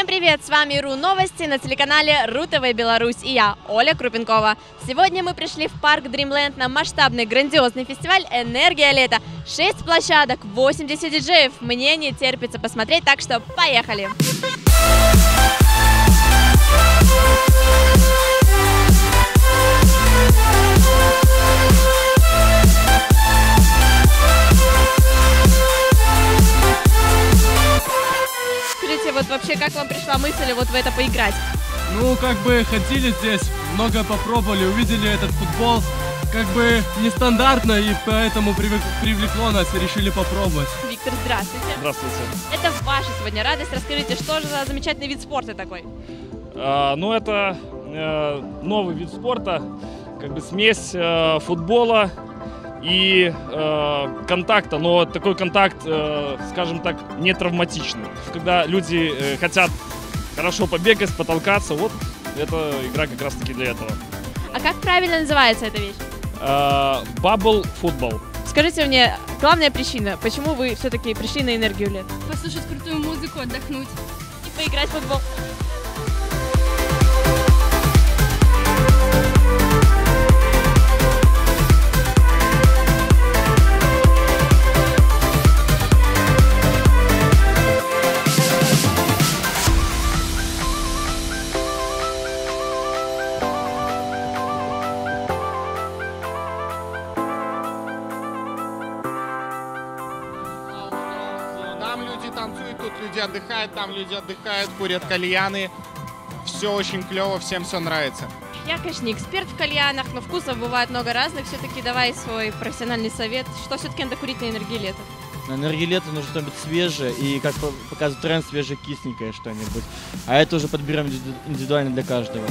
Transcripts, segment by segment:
Всем привет! С вами РУ Новости на телеканале РУ ТВ Беларусь и я, Оля Крупенкова. Сегодня мы пришли в парк Dreamland на масштабный грандиозный фестиваль «Энергия лета». Шесть площадок, 80 диджеев. Мне не терпится посмотреть, так что поехали! Скажите, как вам пришла мысль вот в это поиграть? Ну, как бы ходили здесь, много попробовали, увидели этот футбол, как бы нестандартно, и поэтому привык- привлекло нас и решили попробовать. Виктор, здравствуйте. Здравствуйте. Это ваша сегодня радость. Расскажите, что же за замечательный вид спорта такой? А, ну, это э, новый вид спорта, как бы смесь э, футбола и э, контакта, но такой контакт, э, скажем так, не травматичный. Когда люди э, хотят хорошо побегать, потолкаться, вот эта игра как раз-таки для этого. А как правильно называется эта вещь? Э, Bubble футбол. Скажите мне, главная причина, почему вы все-таки пришли на энергию лет? послушать крутую музыку, отдохнуть. И поиграть в футбол. Люди отдыхают, там люди отдыхают, курят кальяны. Все очень клево, всем все нравится. Я, конечно, не эксперт в кальянах, но вкусов бывает много разных. Все-таки давай свой профессиональный совет. Что все-таки надо курить на энергии лета? На энергии лета нужно что-нибудь свежее и, как по- показывает тренд, свежее кисленькое что-нибудь. А это уже подберем индиви- индивидуально для каждого.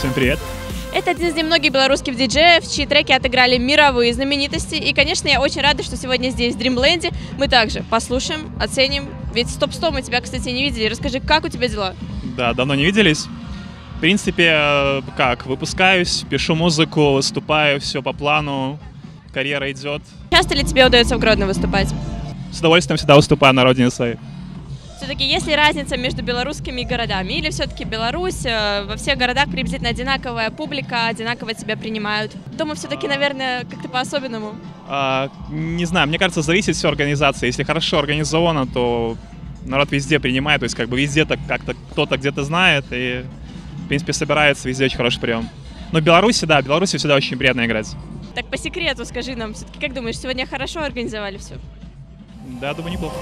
Всем привет. Это один из немногих белорусских диджеев, чьи треки отыграли мировые знаменитости. И, конечно, я очень рада, что сегодня здесь, в Дримленде, мы также послушаем, оценим. Ведь с топ-100 мы тебя, кстати, не видели. Расскажи, как у тебя дела? Да, давно не виделись. В принципе, э, как, выпускаюсь, пишу музыку, выступаю, все по плану, карьера идет. Часто ли тебе удается в Гродно выступать? С удовольствием всегда выступаю на родине своей. Все-таки есть ли разница между белорусскими городами? Или все-таки Беларусь, э, во всех городах приблизительно одинаковая публика, одинаково тебя принимают? Дома все-таки, наверное, как-то по-особенному. А, не знаю, мне кажется, зависит все организации. Если хорошо организовано, то народ везде принимает, то есть как бы везде так как-то кто-то где-то знает и, в принципе, собирается, везде очень хороший прием. Но в Беларуси, да, в Беларуси всегда очень приятно играть. Так по секрету скажи нам, все-таки, как думаешь, сегодня хорошо организовали все? Да, думаю, неплохо.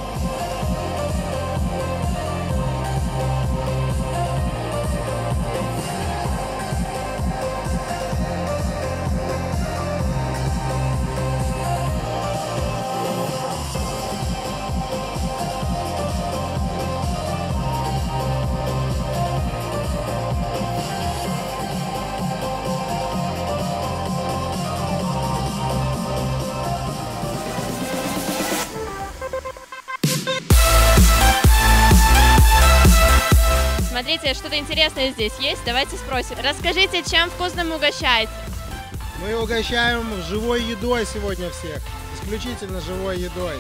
Смотрите, что-то интересное здесь есть, давайте спросим. Расскажите, чем вкусным угощаете? Мы угощаем живой едой сегодня всех. Исключительно живой едой.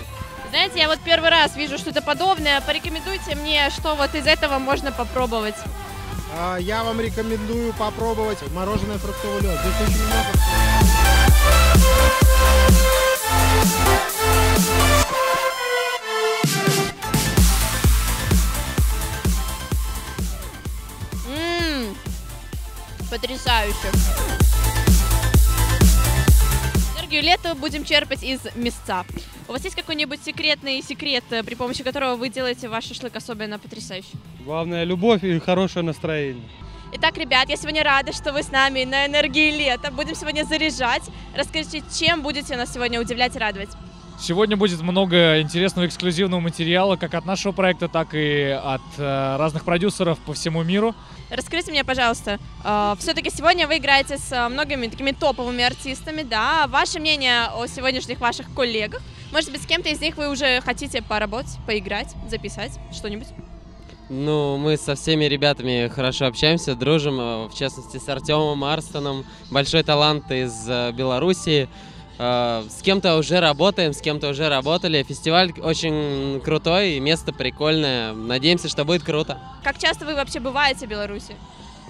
Знаете, я вот первый раз вижу что-то подобное. Порекомендуйте мне, что вот из этого можно попробовать. А, Я вам рекомендую попробовать мороженое фруктовый лед. Здесь очень много. Потрясающе. Энергию лета будем черпать из мясца. У вас есть какой-нибудь секретный секрет, э, при помощи которого вы делаете ваш шашлык особенно потрясающий? Главное, любовь и хорошее настроение. Итак, ребят, я сегодня рада, что вы с нами на энергии лета. Будем сегодня заряжать. Расскажите, чем будете нас сегодня удивлять и радовать? Сегодня будет много интересного эксклюзивного материала, как от нашего проекта, так и от э, разных продюсеров по всему миру. Расскажите мне, пожалуйста, все-таки сегодня вы играете с э, многими такими топовыми артистами, да? Ваше мнение о сегодняшних ваших коллегах? Может быть, с кем-то из них вы уже хотите поработать, поиграть, записать что-нибудь? Ну, мы со всеми ребятами хорошо общаемся, дружим, э, в частности с Артемом Арстоном, большой талант из э, Белоруссии. Э, С кем-то уже работаем, с кем-то уже работали. Фестиваль очень крутой, место прикольное. Надеемся, что будет круто. Как часто вы вообще бываете в Беларуси?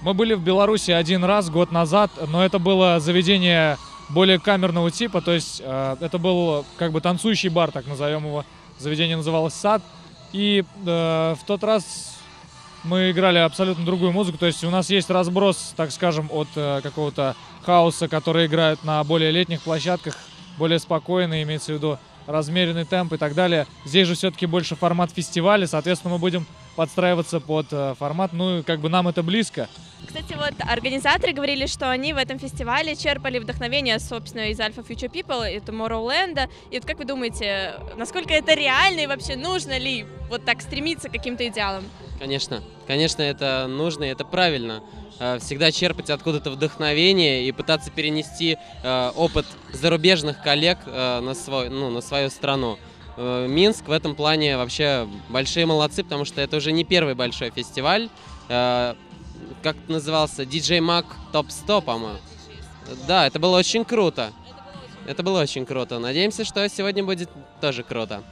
Мы были в Беларуси один раз, год назад, но это было заведение более камерного типа, то есть э, это был как бы танцующий бар, так назовем его. Заведение называлось «Сад». И э, в тот раз мы играли абсолютно другую музыку, то есть у нас есть разброс, так скажем, от э, какого-то хаоса, который играет на более летних площадках, более спокойно, имеется в виду размеренный темп и так далее. Здесь же все-таки больше формат фестиваля, соответственно, мы будем подстраиваться под э, формат, ну как бы нам это близко. Кстати, вот организаторы говорили, что они в этом фестивале черпали вдохновение, собственно, из Alpha Future People и Tomorrowland. И вот как вы думаете, насколько это реально и вообще нужно ли вот так стремиться к каким-то идеалам? Конечно, конечно, это нужно, и это правильно. Э, Всегда черпать откуда-то вдохновение и пытаться перенести э, опыт зарубежных коллег э, на, свой, ну, на свою страну. Минск в этом плане вообще большие молодцы, потому что это уже не первый большой фестиваль. Как назывался? DJ Mag Top 100, по-моему. Да, это было очень круто. Это было очень круто. Надеемся, что сегодня будет тоже круто.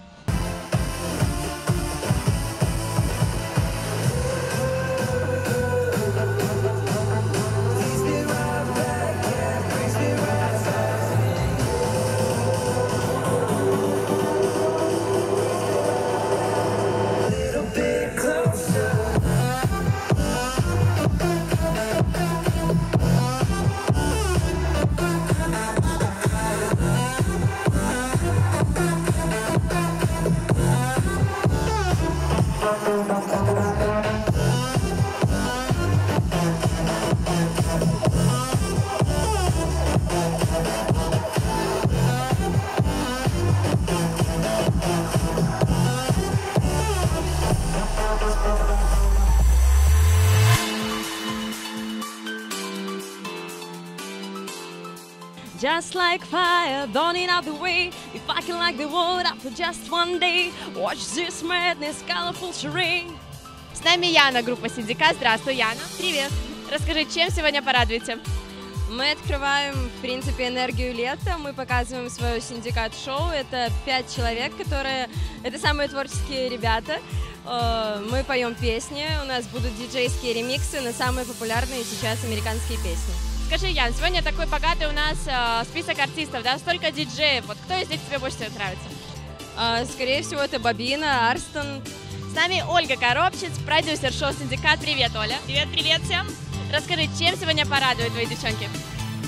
Just like fire burning out the way, if I can like the world after just one day, watch this madness, colorful charade. С нами Яна, группа Синдикат. Здравствуй, Яна. Привет! Расскажи, чем сегодня порадуете? Мы открываем, в принципе, энергию лета. Мы показываем свое синдикат-шоу. Это пять человек, которые... Это самые творческие ребята. Э, Мы поем песни. У нас будут диджейские ремиксы на самые популярные сейчас американские песни. Скажи, Ян, сегодня такой богатый у нас э, список артистов, да, столько диджеев. Вот кто из них тебе больше всего нравится? А, Скорее всего, это Бабина, Арстон. С нами Ольга Коробчиц, продюсер шоу «Синдикат». Привет, Оля. Привет, привет всем! Расскажи, чем сегодня порадуют твои девчонки?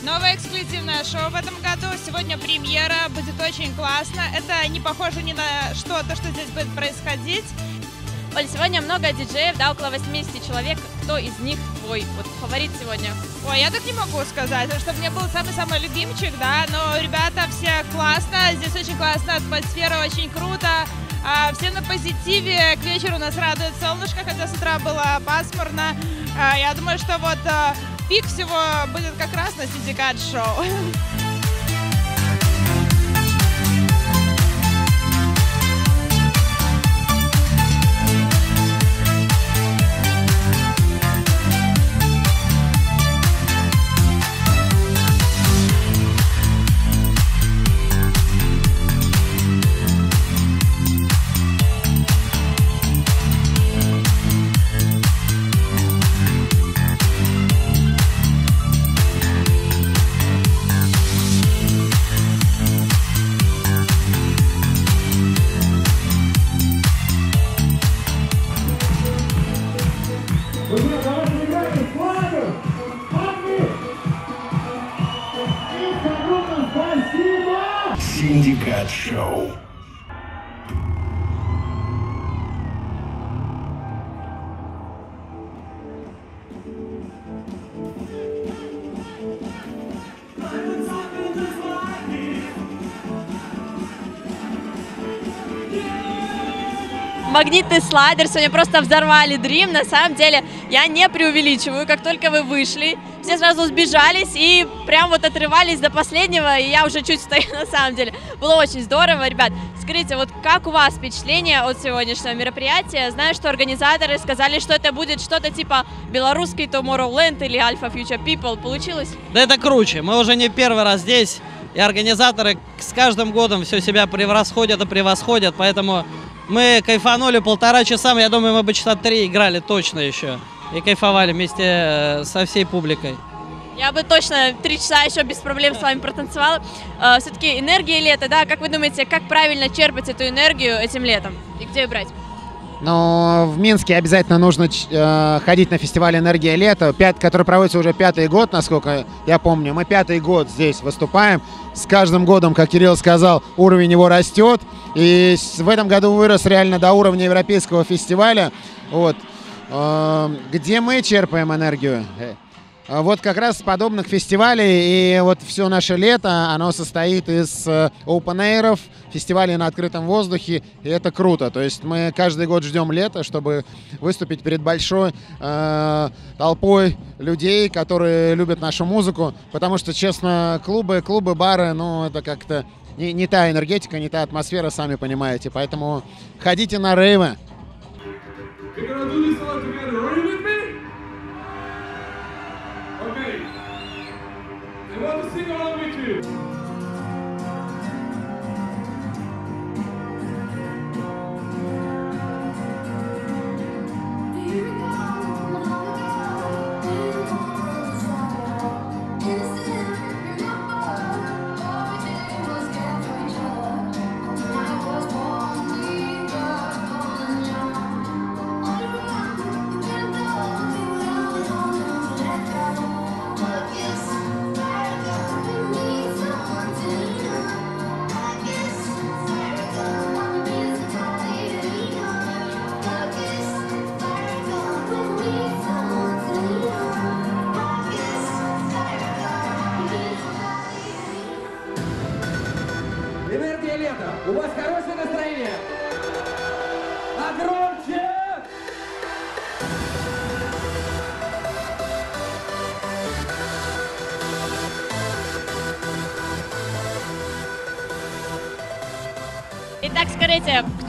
Новое эксклюзивное шоу в этом году. Сегодня премьера, будет очень классно. Это не похоже ни на что, то, что здесь будет происходить. Оль, сегодня много диджеев, да, около 80 человек. Кто из них твой вот, фаворит сегодня? Ой, я так не могу сказать, чтобы мне был самый-самый любимчик, да, но ребята все классно, здесь очень классная атмосфера, очень круто. А, все на позитиве, к вечеру нас радует солнышко, хотя с утра было пасмурно. А, я думаю, что вот а, пик всего будет как раз на Синдикат Магнитный слайдер сегодня просто взорвали Дрим. На самом деле, я не преувеличиваю. Как только вы вышли, все сразу сбежались и прям вот отрывались до последнего, и я уже чуть стою на самом деле. Было очень здорово, ребят. Скажите, вот как у вас впечатление от сегодняшнего мероприятия? Знаю, что организаторы сказали, что это будет что-то типа белорусский Tomorrowland или Alpha Future People. Получилось? Да это круче. Мы уже не первый раз здесь. И организаторы с каждым годом все себя превосходят и превосходят. Поэтому мы кайфанули полтора часа. Я думаю, мы бы часа три играли точно еще. И кайфовали вместе э, со всей публикой. Я бы точно три часа еще без проблем с вами протанцевала. Э, Все-таки энергия лета, да? Как вы думаете, как правильно черпать эту энергию этим летом? И где ее брать? Но в Минске обязательно нужно э, ходить на фестиваль «Энергия лета», пят- который проводится уже пятый год, насколько я помню. Мы пятый год здесь выступаем. С каждым годом, как Кирилл сказал, уровень его растет. И в этом году вырос реально до уровня европейского фестиваля. Вот. Э, где мы черпаем энергию? А Вот как раз подобных фестивалей, и вот все наше лето, оно состоит из э, open фестивалей на открытом воздухе, и это круто. То есть мы каждый год ждем лета, чтобы выступить перед большой э, толпой людей, которые любят нашу музыку, потому что, честно, клубы, клубы, бары, ну, это как-то не, не та энергетика, не та атмосфера, сами понимаете. Поэтому ходите на рейвы.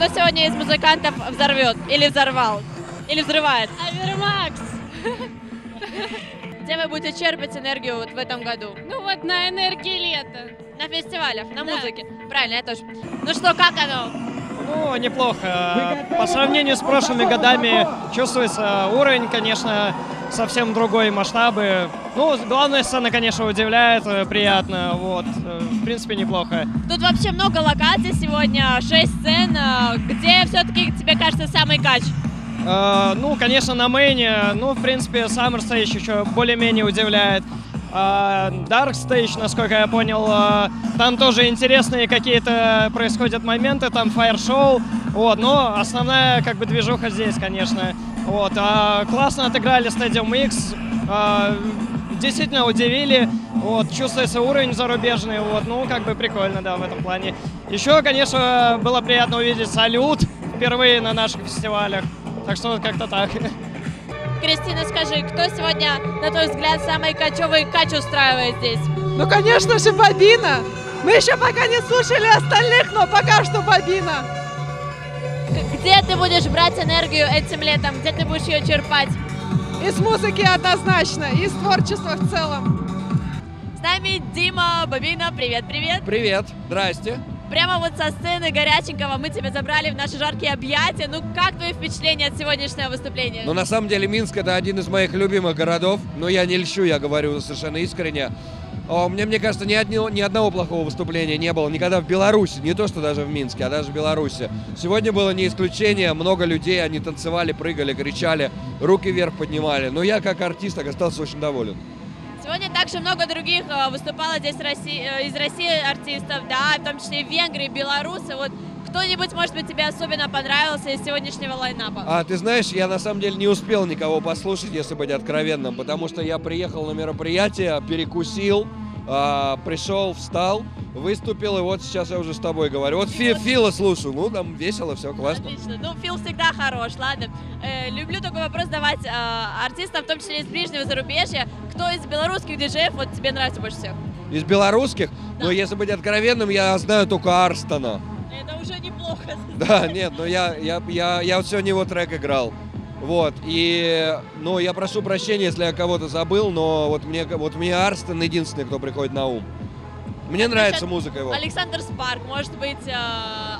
Кто сегодня из музыкантов взорвет или взорвал? Или взрывает? Авермакс! Где вы будете черпать энергию вот в этом году? Ну вот на энергии лета. На фестивалях, на музыке. Правильно, я тоже. Ну что, как оно? Ну, неплохо. По сравнению с прошлыми годами чувствуется уровень, конечно, совсем другой масштабы. Ну, главная сцена, конечно, удивляет, э, приятно. Вот, Э, в принципе, неплохо. Тут вообще много локаций сегодня, 6 сцен. А, Где все-таки тебе кажется самый кач? Э, Ну, конечно, на мейне, ну, в принципе, Summer Stage еще более-менее удивляет. А Dark Stage, насколько я понял, э, там тоже интересные какие-то происходят моменты, там фаер-шоу, вот, но основная, как бы, движуха здесь, конечно. Вот, а классно отыграли Stadium X, а, действительно удивили, вот, чувствуется уровень зарубежный, вот, ну, как бы прикольно, да, в этом плане. Еще, конечно, было приятно увидеть салют впервые на наших фестивалях, так что как-то так. Кристина, скажи, кто сегодня, на твой взгляд, самый качевый кач устраивает здесь? Ну, конечно же, Бобина. Мы еще пока не слушали остальных, но пока что Бобина. Где ты будешь брать энергию этим летом? Где ты будешь ее черпать? Из музыки однозначно, из творчества в целом. С нами Дима Бабина. Привет, привет. Привет, здрасте. Прямо вот со сцены горяченького мы тебя забрали в наши жаркие объятия. Ну, как твои впечатления от сегодняшнего выступления? Ну, на самом деле, Минск это один из моих любимых городов. Но я не льщу, я говорю совершенно искренне. О, Мне, мне кажется, ни, одни- ни одного плохого выступления не было никогда в Беларуси. Не то, что даже в Минске, а даже в Беларуси. Сегодня было не исключение. Много людей, они танцевали, прыгали, кричали, руки вверх поднимали. Но я, как артист, остался очень доволен. Сегодня также много других э, выступало здесь э, из России артистов, да, в том числе и Венгрии, белорусы. Вот кто-нибудь, может быть, тебе особенно понравился из сегодняшнего лайнапа? А ты знаешь, я на самом деле не успел никого послушать, если быть откровенным, потому что я приехал на мероприятие, перекусил, а, пришел, встал, выступил, и вот сейчас я уже с тобой говорю. Вот Фи- Фила слушаю, ну там весело, все классно. Отлично. Ну, Фил всегда хорош, ладно. Э, люблю такой вопрос давать э, артистам, в том числе из ближнего зарубежья. Кто из белорусских диджеев вот тебе нравится больше всех? Из белорусских? Но если быть откровенным, я знаю только Арстона. Это уже неплохо. Да, нет, но я, я, я, я сегодня его трек играл. Вот, и, ну, я прошу прощения, если я кого-то забыл, но вот мне, вот мне Арстон единственный, кто приходит на ум. Мне нравится музыка его. Александр Спарк, может быть, э,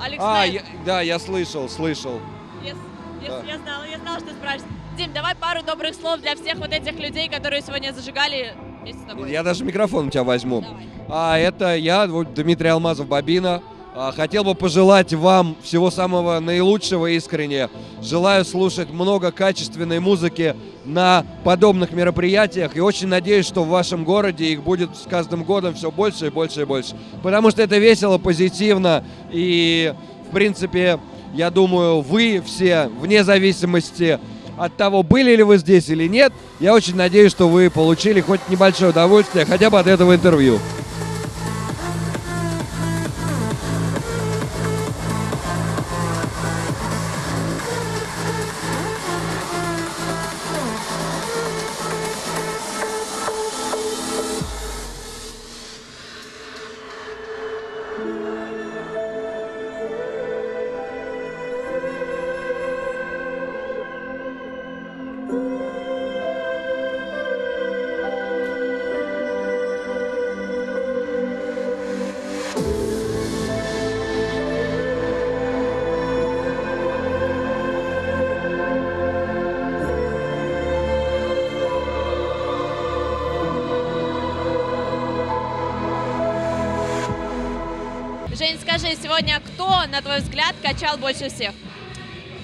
Алекс А, я- да, я слышал, слышал. Yes, yes, Да. Я знала, я знала, что справишься. Дим, давай пару добрых слов для всех вот этих людей, которые сегодня зажигали вместе с тобой. Я даже микрофон у тебя возьму. А это я, Дмитрий Алмазов Бабина. А, Хотел бы пожелать вам всего самого наилучшего искренне. Желаю слушать много качественной музыки на подобных мероприятиях. И очень надеюсь, что в вашем городе их будет с каждым годом все больше и больше и больше. Потому что это весело, позитивно. И, в принципе, я думаю, вы все, вне зависимости от того, были ли вы здесь или нет, я очень надеюсь, что вы получили хоть небольшое удовольствие хотя бы от этого интервью. Скажи, сегодня кто, на твой взгляд, качал больше всех?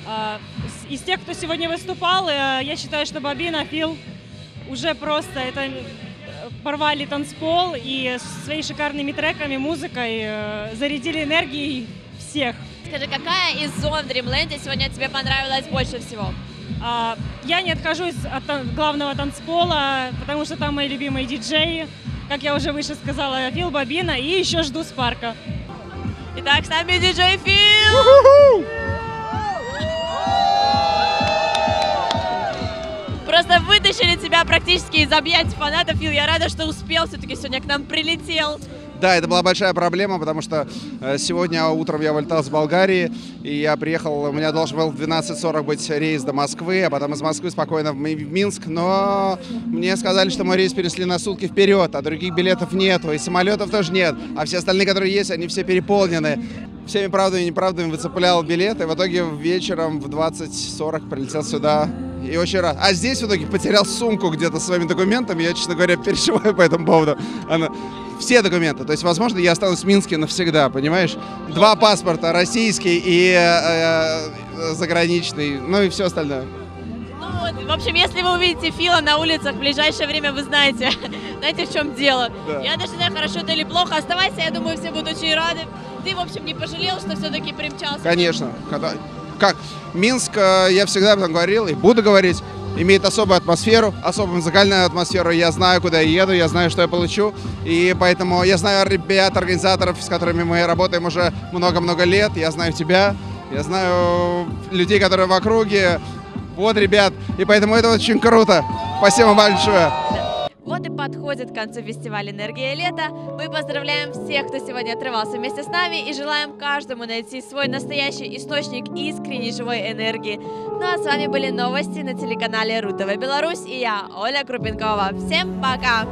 А, Из тех, кто сегодня выступал, э, я считаю, что Бобина, Фил уже просто это э, порвали танцпол и своими шикарными треками, музыкой э, зарядили энергией всех. Скажи, какая из зон в Дримленде сегодня тебе понравилась больше всего? А, Я не откажусь от главного танцпола, потому что там мои любимые диджеи, как я уже выше сказала, Фил Бобина, и еще жду Спарка. Итак, с нами диджей Фил! Просто вытащили тебя практически из объятий фанатов, Фил. Я рада, что успел все-таки сегодня к нам прилетел. Да, это была большая проблема, потому что э, сегодня утром я вылетал с Болгарии, и я приехал, у меня должен был в 12.40 быть рейс до Москвы, а потом из Москвы спокойно в Ми- в Минск, но мне сказали, что мой рейс перенесли на сутки вперед, а других билетов нету, и самолетов тоже нет, а все остальные, которые есть, они все переполнены. Всеми правдами и неправдами выцеплял билеты, в итоге вечером в 20.40 прилетел сюда, и очень рад. А здесь в итоге потерял сумку где-то со своими документами, я, честно говоря, переживаю по этому поводу. Она... Все документы. То есть, возможно, я останусь в Минске навсегда, понимаешь? Два паспорта, российский и э, э, заграничный, ну и все остальное. Ну в общем, если вы увидите Фила на улицах в ближайшее время, вы знаете, знаете, в чем дело. Да. Я даже не знаю, хорошо это или плохо. Оставайся, я думаю, все будут очень рады. Ты, в общем, не пожалел, что все-таки примчался? Конечно. Когда... Как? Минск, э, я всегда об этом говорил и буду говорить, имеет особую атмосферу, особую музыкальную атмосферу. Я знаю, куда я еду, я знаю, что я получу. И поэтому я знаю ребят, организаторов, с которыми мы работаем уже много-много лет. Я знаю тебя, я знаю людей, которые в округе. Вот, ребят. И поэтому это очень круто. Спасибо большое. Вот и подходит к концу фестиваль «Энергия лета». Мы поздравляем всех, кто сегодня отрывался вместе с нами и желаем каждому найти свой настоящий источник искренней живой энергии. Ну а с вами были новости на телеканале РУ-ТВ Беларусь и я, Оля Крупенкова. Всем пока!